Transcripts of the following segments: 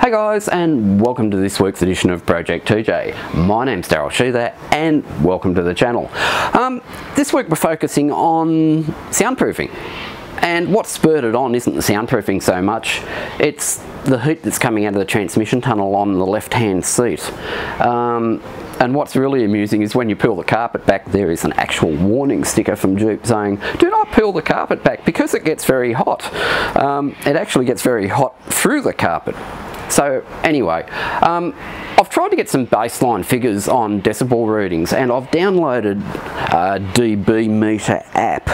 Hey guys and welcome to this week's edition of Project TJ. My name's Darryl Sheather and welcome to the channel. Um, this week we're focusing on soundproofing and what spurred it on isn't the soundproofing so much, it's the heat that's coming out of the transmission tunnel on the left hand seat. Um, and what's really amusing is when you peel the carpet back, there is an actual warning sticker from Jeep saying, do not peel the carpet back because it gets very hot. Um, it actually gets very hot through the carpet. So anyway, um, I've tried to get some baseline figures on decibel readings and I've downloaded a dB meter app.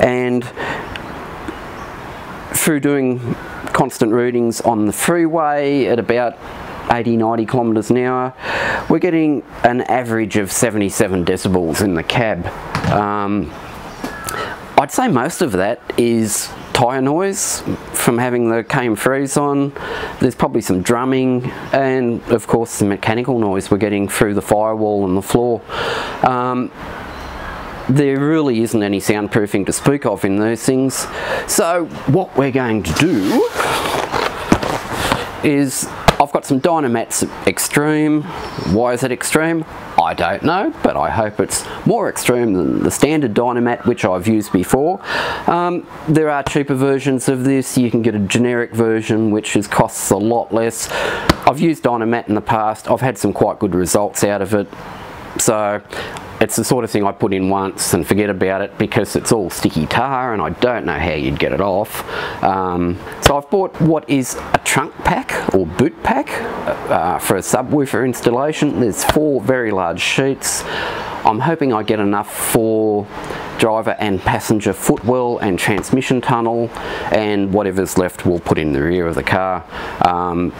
And through doing constant readings on the freeway at about 80 90 kilometers an hour we're getting an average of 77 decibels in the cab. Um, I'd say most of that is tyre noise from having the KM3s on. There's probably some drumming and of course the mechanical noise we're getting through the firewall and the floor. Um, there really isn't any soundproofing to speak of in those things. So what we're going to do is I've got some Dynamats Extreme. Why is it extreme? I don't know, but I hope it's more extreme than the standard Dynamat which I've used before. Um, there are cheaper versions of this. You can get a generic version which is, costs a lot less. I've used Dynamat in the past. I've had some quite good results out of it. So it's the sort of thing I put in once and forget about it because it's all sticky tar and I don't know how you'd get it off. Um, so I've bought what is a trunk pack or boot pack uh, for a subwoofer installation. There's four very large sheets. I'm hoping I get enough for driver and passenger footwell and transmission tunnel and whatever's left we'll put in the rear of the car. Um,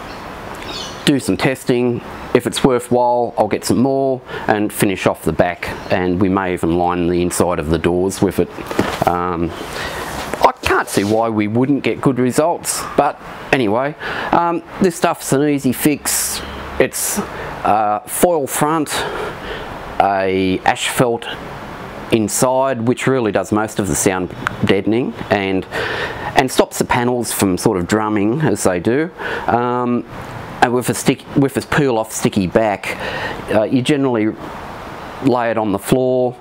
do some testing. If it's worthwhile, I'll get some more and finish off the back and we may even line the inside of the doors with it. Um, I can't see why we wouldn't get good results, but anyway, um, this stuff's an easy fix. It's a foil front, a asphalt inside which really does most of the sound deadening and and stops the panels from sort of drumming as they do um, and with a stick with a peel off sticky back uh, you generally lay it on the floor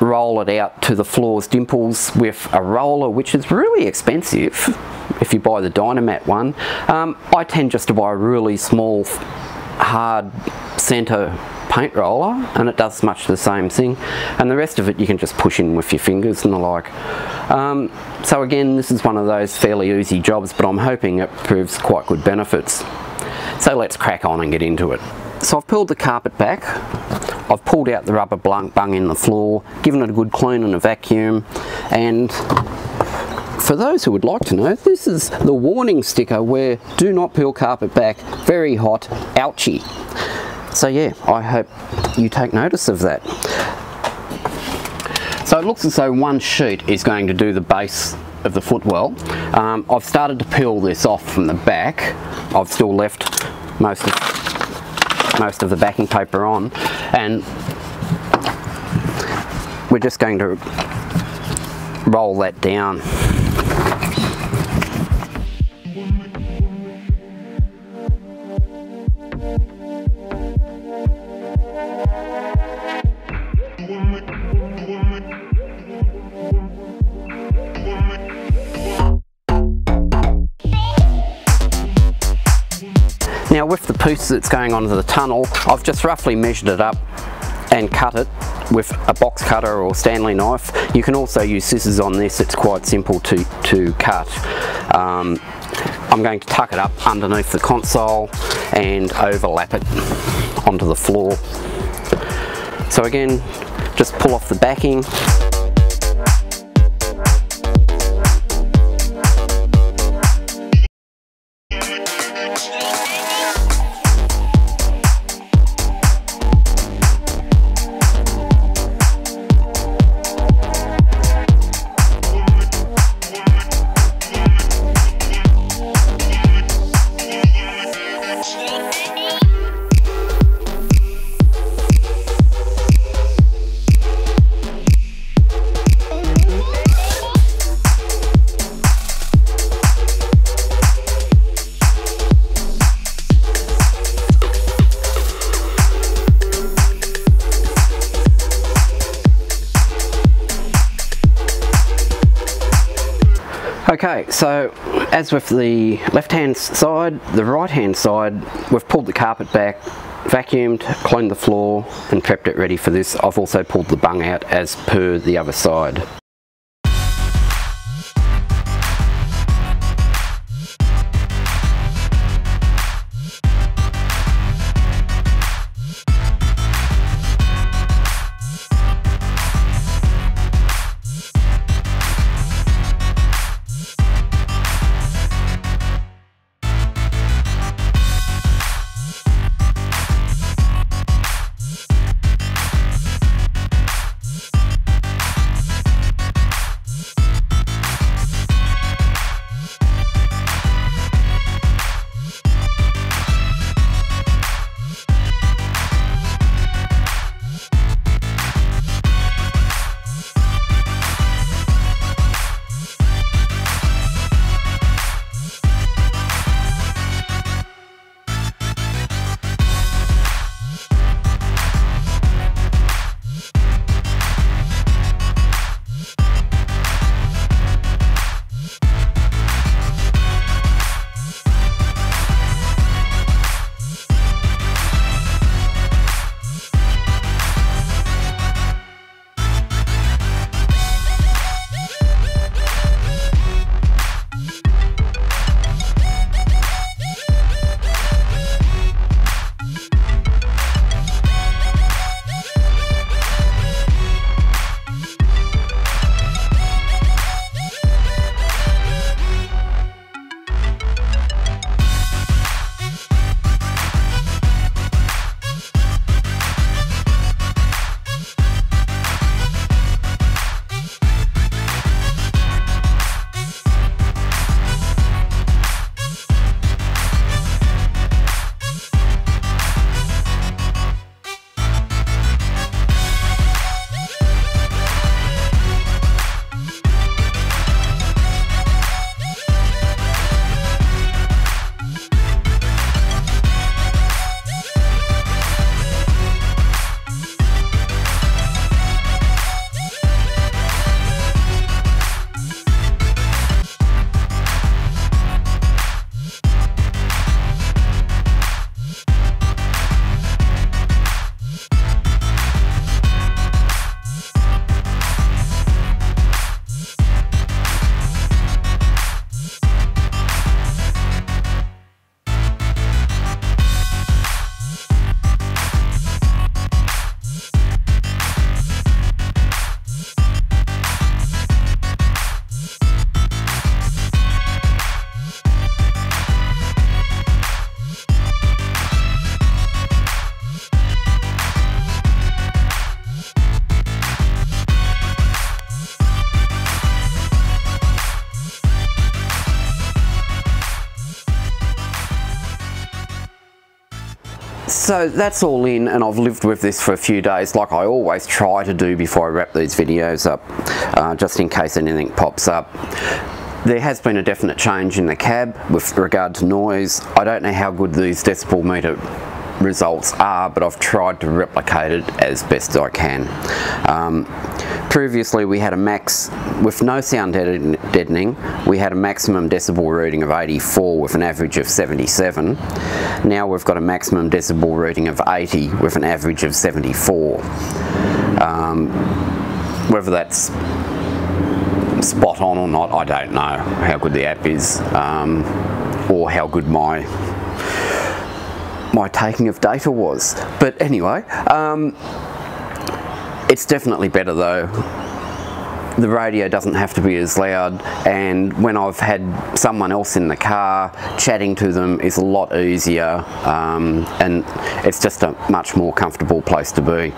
roll it out to the floor's dimples with a roller which is really expensive if you buy the Dynamat one. Um, I tend just to buy a really small hard center paint roller and it does much the same thing. And the rest of it you can just push in with your fingers and the like. Um, so again this is one of those fairly easy jobs but I'm hoping it proves quite good benefits so let's crack on and get into it. So I've pulled the carpet back, I've pulled out the rubber bung in the floor, given it a good clean and a vacuum, and for those who would like to know, this is the warning sticker where do not peel carpet back, very hot, ouchy. So yeah, I hope you take notice of that. So it looks as though one sheet is going to do the base of the footwell. Um, I've started to peel this off from the back. I've still left most of most of the backing paper on and we're just going to roll that down piece that's going onto the tunnel, I've just roughly measured it up and cut it with a box cutter or Stanley knife. You can also use scissors on this, it's quite simple to, to cut. Um, I'm going to tuck it up underneath the console and overlap it onto the floor. So again, just pull off the backing Okay, so as with the left hand side, the right hand side, we've pulled the carpet back, vacuumed, cleaned the floor and prepped it ready for this. I've also pulled the bung out as per the other side. So that's all in and I've lived with this for a few days like I always try to do before I wrap these videos up, uh, just in case anything pops up. There has been a definite change in the cab with regard to noise. I don't know how good these decibel meter results are, but I've tried to replicate it as best I can. Um, previously we had a max, with no sound deadening, we had a maximum decibel reading of 84 with an average of 77. Now we've got a maximum decibel reading of 80 with an average of 74. Um, whether that's spot on or not, I don't know how good the app is um, or how good my my taking of data was. But anyway, um, it's definitely better though. The radio doesn't have to be as loud and when I've had someone else in the car, chatting to them is a lot easier um, and it's just a much more comfortable place to be.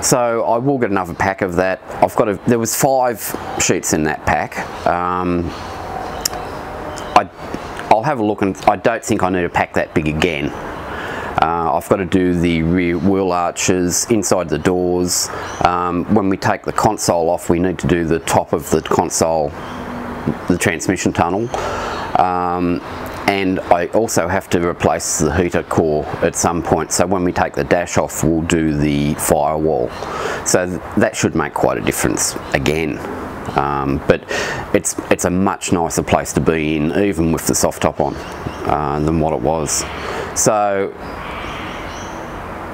So I will get another pack of that. I've got a, there was five sheets in that pack. Um, I, I'll have a look and I don't think I need to pack that big again. Uh, I've got to do the rear wheel arches inside the doors. Um, when we take the console off we need to do the top of the console, the transmission tunnel. Um, and I also have to replace the heater core at some point so when we take the dash off we'll do the firewall so th that should make quite a difference again Um, but it's it's a much nicer place to be in, even with the soft top on, uh, than what it was. So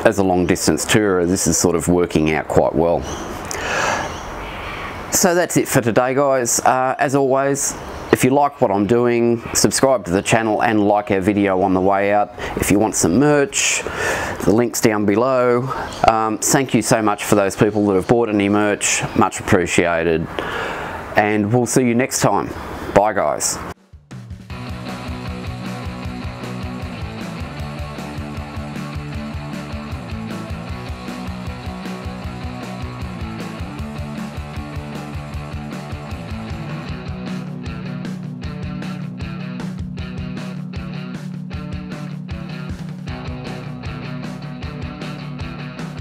as a long distance tourer, this is sort of working out quite well. So that's it for today guys. Uh, as always, if you like what I'm doing, subscribe to the channel and like our video on the way out. If you want some merch, the link's down below. Um, thank you so much for those people that have bought any merch, much appreciated. And we'll see you next time. Bye guys.